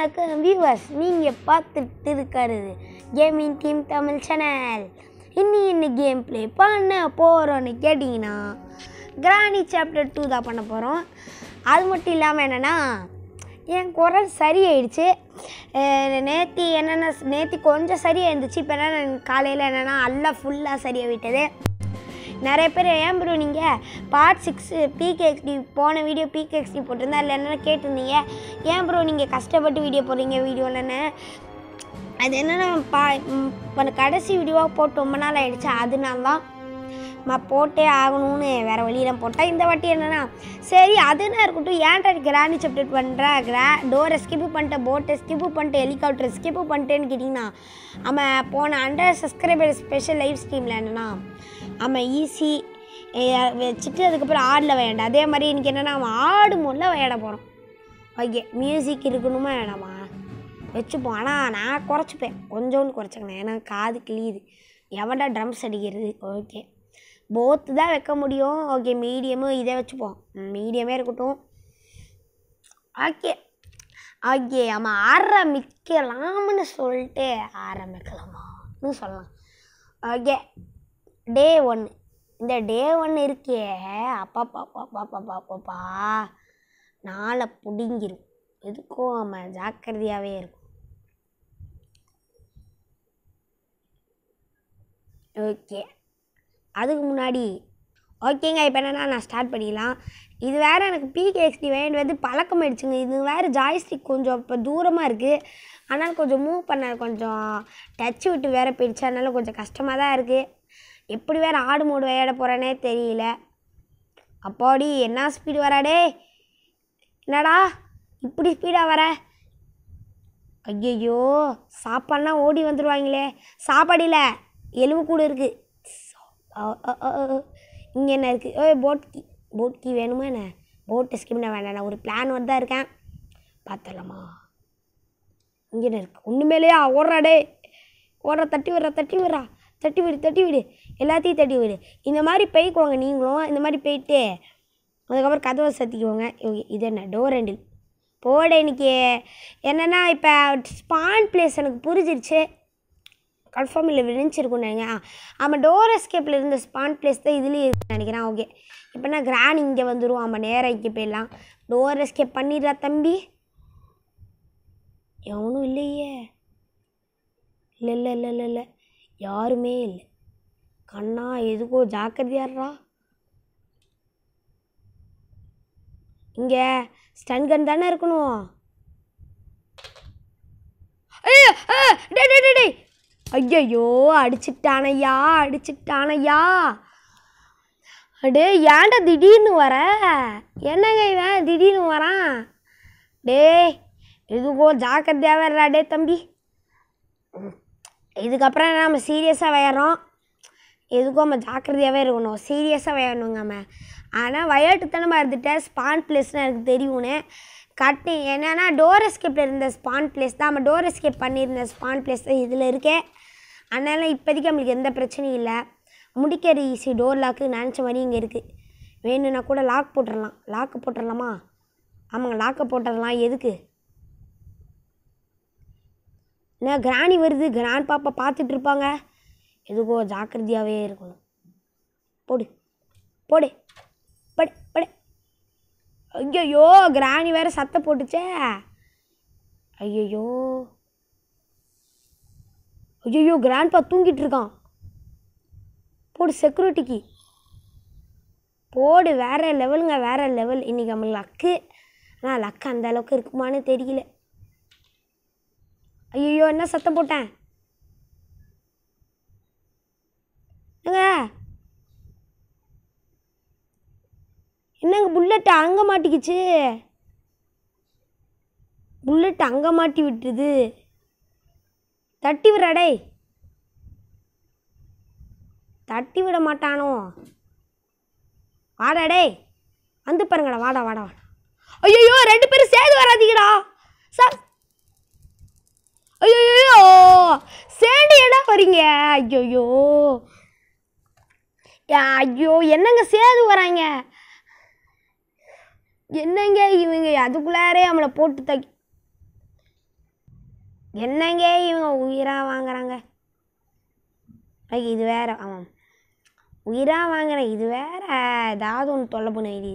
வணக்கம் வியூவர்ஸ் நீங்கள் பார்த்துட்டு இருக்கிறது கேமிங் டீம் தமிழ் சேனல் இன்னி என்ன கேம் ப்ளே பண்ண போகிறோன்னு கேட்டிங்கன்னா கிராணி சாப்டர் டூ தான் பண்ண போகிறோம் அது மட்டும் இல்லாமல் என்னென்னா என் குரல் சரியாயிடுச்சு. நேற்று என்னென்ன நேற்று கொஞ்சம் சரியாக இருந்துச்சு இப்போ என்னென்ன காலையில் என்னென்னா எல்லாம் ஃபுல்லாக சரியாக விட்டது நிறைய பேர் ஏன் ப்ரோ நீங்கள் பார்ட் சிக்ஸ் பிகேஎக்ஸ்டி போன வீடியோ பிகேஎக்ஸ்டி போட்டிருந்தா இல்லை என்னென்ன கேட்டிருந்தீங்க. ஏன் ப்ரோ நீங்கள் கஷ்டப்பட்டு வீடியோ போடுறீங்க வீடியோலன்னு அது என்னென்னா பா கடைசி வீடியோவாக போட்டு ரொம்ப நாள் ஆகிடுச்சு அதனால தான் நான் போட்டே ஆகணும்னு வேறு வழியெல்லாம் போட்டேன். இந்த வாட்டி என்னென்னா சரி அதுனா இருக்கட்டும். ஏன்டா கிராண்டி சப்டேட் பண்ணுறேன் கிரா டோரை ஸ்கிப்பு பண்ணிட்டு போட்டை ஸ்கிப்பு பண்ணிட்டு ஹெலிகாப்டர் ஸ்கிப்பு பண்ணிட்டேன்னு கேட்டிங்கன்னா அவன் போன அண்டர் சப்ஸ்கிரைபர் ஸ்பெஷல் லைவ் ஸ்ட்ரீமில் என்னென்னா ஆமாம் ஈஸி வச்சுட்டு அதுக்கப்புறம் ஆடில் வேண்டாம் அதே மாதிரி எனக்கு என்னென்னா அவன் ஆடு மோடில் விளையாட போகிறோம் ஓகே மியூசிக் இருக்கணுமா வேணாமா? வச்சுப்போம். ஆனால் நான் குறைச்சிப்பேன். கொஞ்சோண்டு குறைச்சிக்கணும். ஏன்னா காது கிளியுது எவன்டா ட்ரம்ஸ் அடிக்கிறது? ஓகே போத்து தான் வைக்க முடியும். ஓகே மீடியமும் இதே வச்சுப்போம். மீடியமே இருக்கட்டும். ஓகே ஓகே ஆமாம் ஆரம்பிக்கலாம்னு சொல்லிட்டு ஆரம்பிக்கலாமான்னு சொல்லலாம். ஓகே டே ஒன்று இந்த டே ஒன்று இருக்கே. அப்பா பாப்பா பாப்பா பாப்பாப்பா நாளை பிடுங்கிரும். எதுக்கும் நம்ம ஜாக்கிரதையாகவே இருக்கும். ஓகே. அதுக்கு முன்னாடி ஓகேங்க இப்போ என்னென்னா நான் ஸ்டார்ட் பண்ணிடலாம் இது வேறு எனக்கு பிகேஎக்ஸ்டி வேண்டி வந்து பழக்கம் ஆயிடுச்சுங்க. இது வேறு ஜாய்ஸ்டிக் கொஞ்சம் இப்போ தூரமாக இருக்குது ஆனால் கொஞ்சம் மூவ் பண்ண கொஞ்சம் டச் விட்டு வேறு போயிடுச்சு. அதனால கொஞ்சம் கஷ்டமாக தான் இருக்குது எப்படி வேறு ஆடு மூடு விளையாட போகிறேனே தெரியல. அப்பாடி என்ன ஸ்பீடு வராடே என்னடா இப்படி ஸ்பீடாக வர? ஐயையோ சாப்பாடுனா ஓடி வந்துடுவாங்களே சாப்பாடு எலும்பு கூட இருக்குது இங்கே என்ன இருக்குது ஓய் போட் கீ போட் கீ வேணுமா என்ன? போட்டு ஸ்கிப் வேண்டாம். நான் ஒரு பிளான் வந்து தான் இருக்கேன். பார்த்துடலாமா இங்கே என்ன இருக்கு? ஒன்றுமேலையா ஓடுறாடே ஓடுற தட்டி விடுறா தட்டி விடுறா. தட்டி விடு தட்டி விடு. எல்லாத்தையும் தட்டி விடு. இந்த மாதிரி பெய்க்குவாங்க நீங்களும். இந்த மாதிரி போயிட்டு அதுக்கப்புறம் கதவை சத்திக்குவாங்க. ஓகே இது என்ன டோர் ஹேண்டில் போட இன்னைக்கு. என்னென்னா இப்போ ஸ்பான் பிளேஸ் எனக்கு புரிஞ்சிருச்சு. கன்ஃபார்ம் இல்லை விழிச்சிருக்கும்னு நினைக்கிறேன். ஆமாம் டோர் எஸ்கேப்பில் இருந்த ஸ்பான் பிளேஸ் தான் இதுலேயும் இருக்குன்னு நினைக்கிறேன். ஓகே. இப்போனா கிராண்ட் இங்கே வந்துடும் ஆமாம் நேராக இங்கே போயிடலாம். டோர் எஸ்கேப் பண்ணிடுறா தம்பி. எவனும் இல்லையே. இல்லை இல்லை இல்லை இல்லை இல்லை. யாருமே இல்லை. கண்ணா எதுக்கோ ஜாக்கிரதையாடுறா. இங்கே ஸ்டன் கன் தானே இருக்கணும். ஐயையோ அடிச்சிட்டானையா அடிச்சிட்டானையா. அடே ஏன்டா திடீர்னு வர? என்னங்க இவன் திடீர்னு வரான்? டேய் எதுக்கோ ஜாக்கிரதையாக வர்றா டே தம்பி. ம். இதுக்கப்புறம் நம்ம சீரியஸாக விளையாடுறோம். எதுக்கும் நம்ம ஜாக்கிரதையாகவே இருக்கணும். சீரியஸாக விளையாடணுங்க நம்ம. ஆனால் விளையாட்டுத்தனமாக இருந்துட்டேன் ஸ்பான் பிளேஸ்னு எனக்கு தெரியும்னு. கட்டி என்னென்னா டோர் எஸ்கேப்பில் இருந்த ஸ்பான் பிளேஸ் தான். நம்ம டோர் எஸ்கேப் பண்ணியிருந்த ஸ்பான் பிளேஸ் தான் இதில் இருக்கே. அதனால் இப்போதைக்கு நம்மளுக்கு எந்த பிரச்சனையும் இல்லை. முடிக்கிற ஈஸி டோர் லாக்கு நினச்ச மாதிரி இங்கே இருக்குது வேணும்னா கூட லாக் போட்டுடலாம். லாக்கு போட்டுடலாமா? ஆமாங்க லாக்கை போட்டுடலாம். எதுக்கு? என்ன கிராணி வருது கிராண்ட் பாப்பா பார்த்துட்டு இருப்பாங்க. எதுக்கோ ஜாக்கிரதையாகவே இருக்கணும். போடு போடு படு படு. ஐயோ கிராணி வேற சத்த போட்டுச்சே. ஐயோ ஐயோ கிராண்ட்பா தூங்கிட்டு இருக்கான். போடு செக்யூரிட்டிக்கு. போடு வேற லெவலுங்க வேற லெவல். இன்னைக்கு நம்ம லக்கு. ஆனால் லக்கு அந்த அளவுக்கு இருக்குமான்னு தெரியல. ஐயோ என்ன சத்தம் போட்டேன்? என்னங்க? என்னங்க புல்லட் அங்கே மாட்டிக்கிச்சு? புல்லட் அங்கே மாட்டி விட்டுது தட்டி விடடே தட்டி விட மாட்டானோ? வாடா வந்து பாருங்கடா வாடா வாடா வாடா. ஐயோ ரெண்டு பேரும் சேர்ந்து வராதீங்கடா. சார் ஐயோ சேர்ந்து ஐயோயோ. ஐயோ என்னங்க சேது வராங்க? என்னங்க இவங்க? அதுக்குள்ளாரே நம்மளை போட்டு தக்கி. என்னங்க இவங்க உயிராக வாங்குறாங்க? இது வேற. ஆமாம். உயிராக வாங்குறேன் இது வேற. ஏதாவது ஒன்று தொல்லை பண்ண இது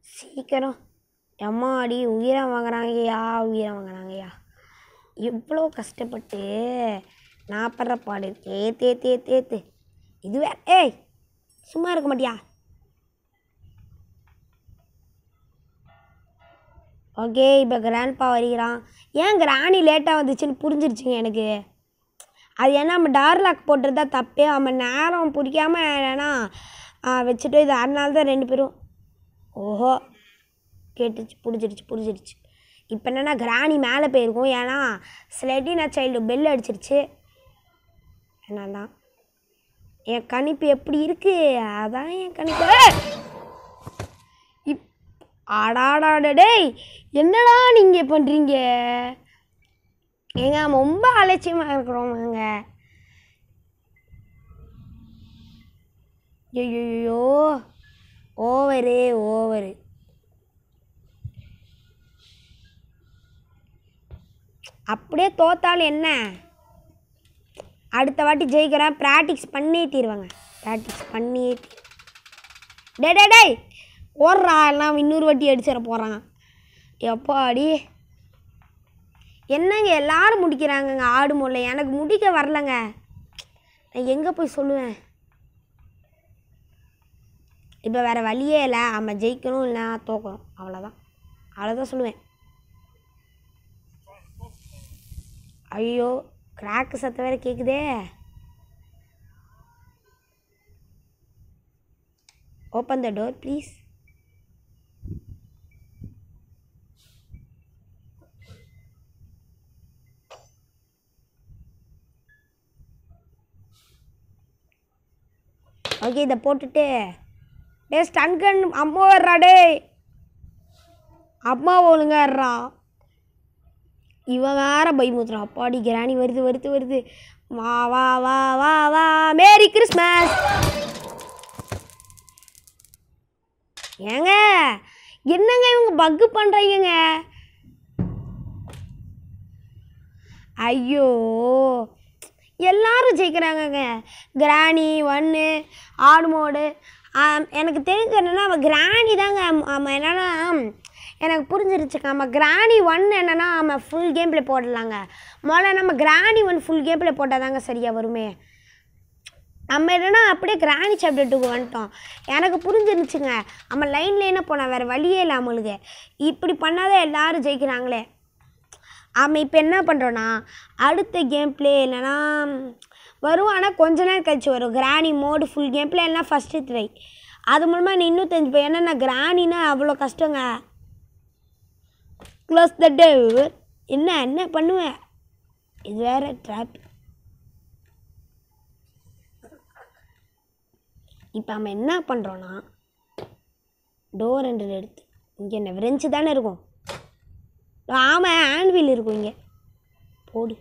சீக்கிரம். எம்மாடி உயிராக வாங்குறாங்கய்யா உயிராக வாங்குறாங்கய்யா. இவ்வளோ கஷ்டப்பட்டு நான் படுற பாடு தே தே தே தேத்து இது வேற ஏய் சும்மா இருக்க மாட்டியா? ஓகே இப்போ கிராண்ட்பா வருகிறான். ஏன் கிராணி லேட்டாக வந்துச்சுன்னு புரிஞ்சிருச்சுங்க எனக்கு. அது ஏன்னா நம்ம டார்லாக் போட்டிருந்தா தப்பே அவன் நேரம் பிடிக்காமல் என்னன்னா வச்சுட்டு இது அதனால தான் ரெண்டு பேரும். ஓஹோ கேட்டுச்சு புடிச்சிருச்சு புரிஞ்சிருச்சு. இப்போ என்னென்னா கிராணி மேலே போயிருக்கும். ஏன்னா ஸ்லெட்டினா சைல்டு பெல் அடிச்சிருச்சு. என்ன தான் என் கணிப்பு எப்படி இருக்குது அதான் என் கணிப்பு. இப் அடாடாட டேய்! என்னடா நீங்கள் பண்ணுறீங்க ஏங்க ரொம்ப அலட்சியமாக இருக்கிறோமாங்க ஐயோ ஓவரு ஓவரு. அப்படியே தோத்தாலும் என்ன? அடுத்த வாட்டி ஜெயிக்கிறேன் ப்ராக்டிஸ் பண்ணியே தீருவாங்க. ப்ராக்டிஸ் பண்ணியே டே டே டே டேய்! ஓடுறா எல்லாம் இன்னொரு வாட்டி அடிச்சிட போகிறான் எப்பாடி? என்னங்க எல்லாரும் முடிக்கிறாங்கங்க ஆடு முல்லை. எனக்கு முடிக்க வரலங்க. நான் எங்கே போய் சொல்லுவேன்? இப்போ வேறு வழியே இல்லை. நம்ம ஜெயிக்கணும் இல்லை தோக்கணும். அவ்வளோதான் அவ்வளோதான் சொல்லுவேன். ஐயோ கிராக்கு சத்தம் வேற கேட்குதே open the door please okay இதை போட்டுட்டு டே ஸ்டன்கன் அம்மா வர்றா டே அம்மா ஒழுங்காடுறான் இவன் வேற பயமுத்துறா அப்பாடி கிராணி வருது வருது வருது. வா வா வா வா வா மேரி கிறிஸ்மஸ். ஏங்க என்னங்க இவங்க பக்கு பண்ணுறீங்க ஐயோ எல்லாரும் ஜெயிக்கிறாங்கங்க. கிராணி ஒன்று ஆடு மோடு. எனக்கு தெரிஞ்ச என்னென்னா அவன் கிராணி தாங்க. என்னென்னா எனக்கு புரிஞ்சிருச்சுங்க நம்ம கிராணி ஒன் என்னென்னா நம்ம ஃபுல் கேம் பிளே போடலாங்க. முதல்ல நம்ம கிராணி ஒன் ஃபுல் கேம் பிளே போட்டால் தாங்க சரியாக வருமே. நம்ம என்னன்னா அப்படியே கிராணி சாப்டர் டூக்கு வந்துட்டோம். எனக்கு புரிஞ்சிருச்சுங்க. நம்ம லைன் லைனாக போனால் வேறு வழியே இல்லை நம்மளுக்கு. இப்படி பண்ணாதான் எல்லாரும் ஜெயிக்கிறாங்களே. ஆமாம் இப்போ என்ன பண்ணுறோன்னா அடுத்த கேம் பிளே இல்லைன்னா வரும். ஆனால் கொஞ்ச நேரம் கழிச்சு வரும். Granny mode full game play எல்லாம் ஃபஸ்ட்டு ட்ரை அது மூலமாக நீ இன்னும் தெரிஞ்சு போய் ஏன்னா நான் கிராணின்னா அவ்வளோ கஷ்டங்க. க்ளோஸ் த டோர் என்ன என்ன பண்ணுவேன் இது வேற ட்ராப் இப்போ நம்ம என்ன பண்ணுறோன்னா டோர் ரெண்டு எடுத்து இங்கே என்ன விரைஞ்சு தானே இருக்கும். ஆமாம் ஆன்வில் இருக்கும் இங்கே. போடு.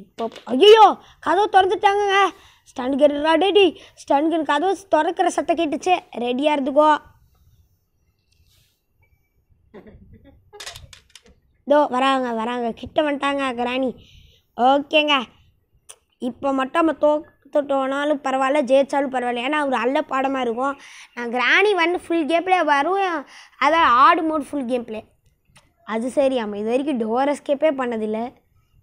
இப்போ ஐயோ கதவு திறந்துட்டாங்க stun gun ready stun gun கதவு திறக்கிற சத்தம் கேட்டுச்சு. ரெடியாக இருந்துக்கோ. இதோ வராங்க வராங்க கிட்ட வந்துட்டாங்க கிராணி. ஓகேங்க. இப்போ மட்டும் நம்ம தோத்துட்டோனாலும் பரவாயில்ல ஜெயிச்சாலும் பரவாயில்ல. ஏன்னா ஒரு நல்ல பாடமாக இருக்கும். நான் கிராணி வந்து ஃபுல் கேம் ப்ளே வரும். அதான் ஆடு மோட் ஃபுல் கேம் அது சரி ஆமாம் இது வரைக்கும் டோர் எஸ்கேப்பே பண்ணதில்லை.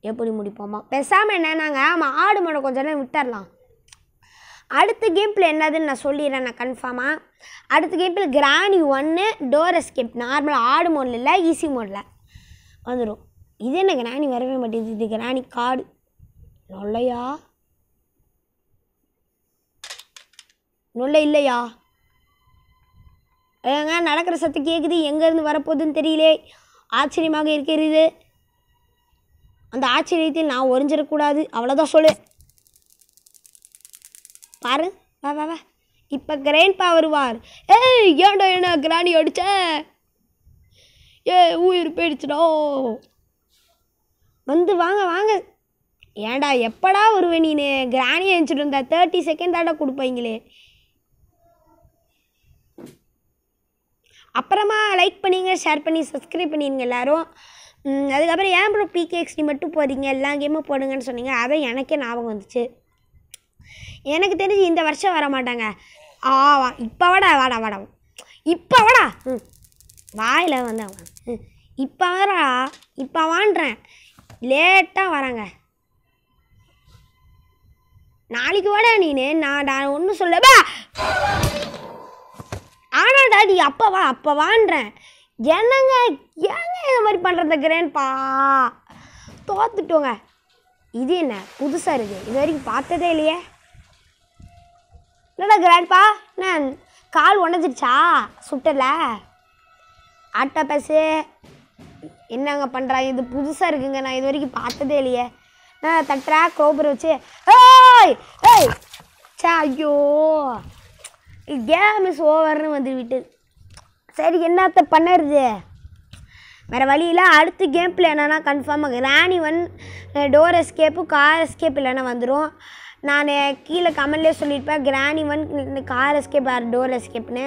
எப்படி முடிப்போமா. பேசாமல் என்னன்னாங்க ஆமாம் ஆடு மோடை கொஞ்ச நேரம் விட்டுறலாம். அடுத்த கேம் என்னதுன்னு நான் சொல்லிடுறேன் நான் கன்ஃபார்மாக அடுத்த கேம் கிராணி ஒன்று டோர் எஸ்கேப் நார்மலாக ஆடு மோடில் இல்லை ஈஸி மோடில் வந்துடும் இது என்ன கிராணி வரவே மாட்டேங்குது. இது கிராணி காடு. நொல்லையா நொல்லை இல்லையா? ஏங்க நடக்கிற சத்தம் கேட்குது எங்கேருந்து வரப்போகுதுன்னு தெரியலே. ஆச்சரியமாக இருக்கிறது. அந்த ஆச்சரியத்தில் நான் ஒரிஞ்சிடக்கூடாது அவ்வளோதான் சொல்லு. பாரு. வா வா வா. இப்போ கிரேண்ட்பா வருவார். ஏய் ஏன்டா என்ன கிராணி அடித்த ஏ உயிர் போயிடுச்சுடோ. வந்து வாங்க வாங்க. ஏன்டா எப்படா வருவேன் நீ கிராணி அனுப்பிச்சிட்டு இருந்தா தேர்ட்டி செகண்ட் தாடா கொடுப்பீங்களே அப்புறமா லைக் பண்ணிங்க ஷேர் பண்ணி சப்ஸ்கிரைப் பண்ணிடுங்க எல்லாரும். அதுக்கப்புறம் ஏன் ப்ரோ பிகேஎக்ஸ்டி மட்டும் போகிறீங்க எல்லா கேமும் போடுங்கன்னு சொன்னீங்க. அதை எனக்கே ஞாபகம் வந்துச்சு. எனக்கு தெரிஞ்சு இந்த வருஷம் வர மாட்டாங்க ஆ இப்போ வாடா வாடா வாடா. இப்போ வாடா. ம். வாயில் வந்து ம் இப்போ வரா இப்போ வாண்டுறேன் லேட்டாக வராங்க. நாளைக்கு வாடா நீனு. நான் நான் ஒன்றும் சொல்லப்பா ஆனாடா நீ அப்போ வா அப்போ வாண்டுறேன் என்னங்க ஏங்க இந்த மாதிரி பண்ணுறத தோத்துட்டோங்க. இது என்ன புதுசாக இருக்குது இது வரைக்கும் பார்த்ததே இல்லையே. என்னடா கிராண்ட்பா என்ன கால் உடஞ்சிருச்சா சுட்டல ஆட்டோ என்னங்க பண்ணுறாங்க இது புதுசாக இருக்குங்க. நான் இது வரைக்கும் பார்த்ததே இல்லையே. நான் தட்டுறா கோபுரம் வச்சு. ஏய் ஏய் சே ஐயோ. கேம் இஸ் ஓவர்னு வந்து விட்டு சரி என்னத்த பண்ணுறது? வேறு வழியில் அடுத்த கேம் பிளே என்னன்னா கன்ஃபார்மாக ராணி one door escape car escape இல்லைன்னா வந்துடும் நான் கீழே கமெண்ட்லேயே சொல்லியிருப்பேன் granny one car escape or door எஸ்கேப்னு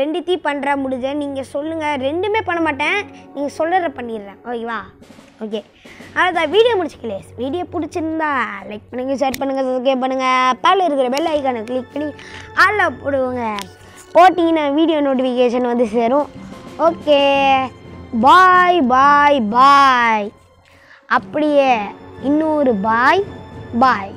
ரெண்டுத்தையும் பண்ணுற முடிஞ்ச. நீங்கள் சொல்லுங்கள் ரெண்டுமே பண்ண மாட்டேன். நீங்கள் சொல்லுற பண்ணிடுறேன். ஓகேவா? ஓகே. அதான் வீடியோ முடிச்சுக்கலே வீடியோ பிடிச்சிருந்தா லைக் பண்ணுங்கள் ஷேர் பண்ணுங்கள் சப்ஸ்கிரைப் பண்ணுங்கள் பால் இருக்கிற பெல் ஐக்கானை கிளிக் பண்ணி ஆளில் போடுவோங்க போட்டிங்கன்னா வீடியோ நோட்டிஃபிகேஷன் வந்து சேரும். ஓகே. பாய் பாய் பாய் அப்படியே இன்னொரு பாய் பாய்